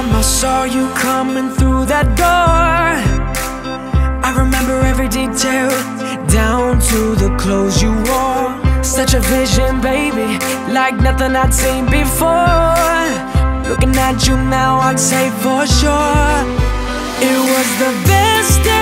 time I saw you coming through that door. I remember every detail Down to the clothes you wore. Such a vision, baby Like nothing I'd seen before. Looking at you now, I'd say for sure. It was the best day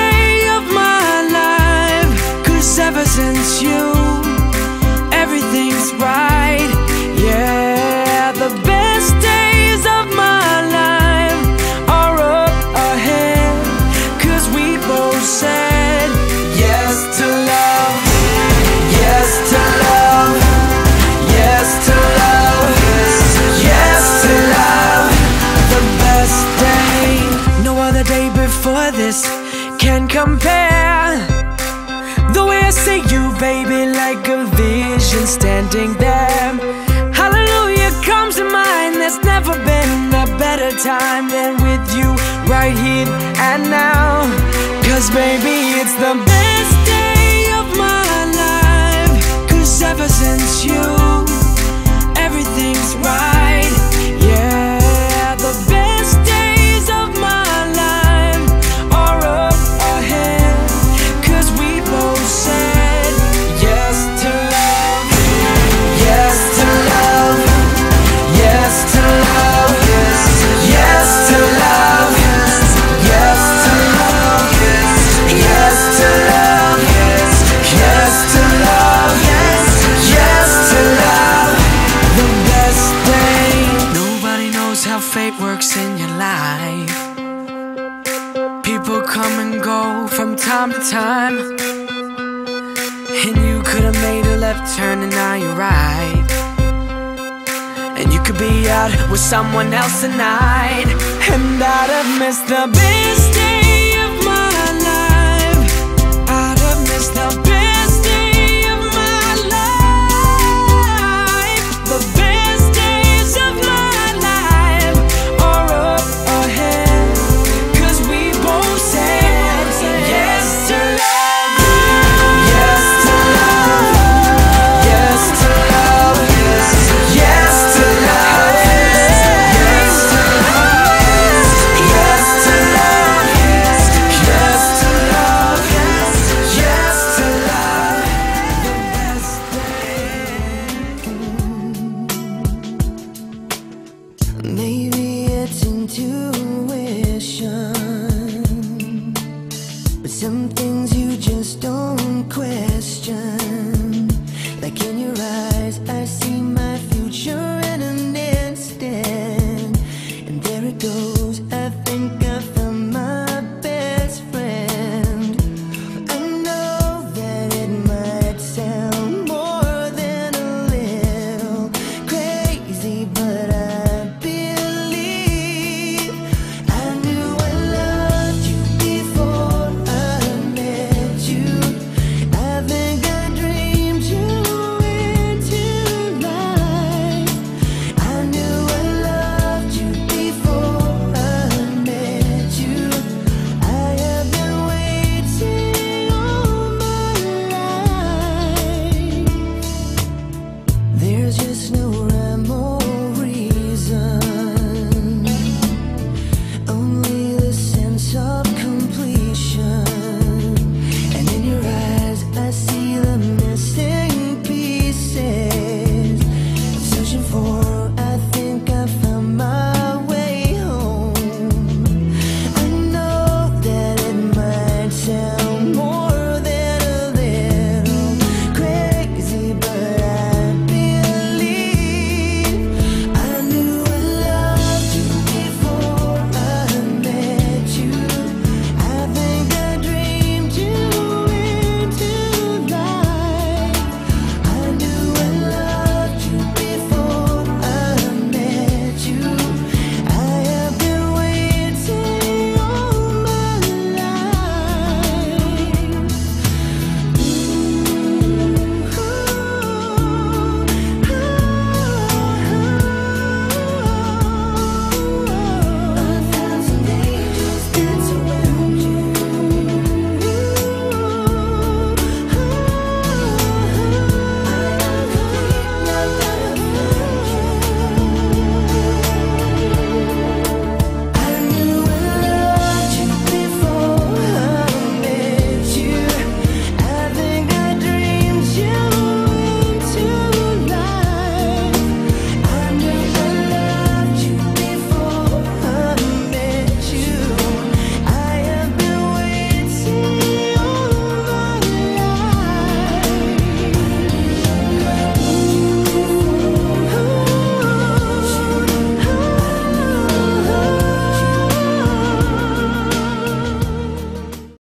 before this Can compare. The way I see you, baby Like a vision standing there. Hallelujah comes to mind. There's never been a better time Than with you right here and now. Cause baby it's the time to time. And you could have made a left turn and now you're right. And you could be out with someone else tonight. And I'd have missed the best day It's intuition, but some things you just don't question. Like in your eyes, I see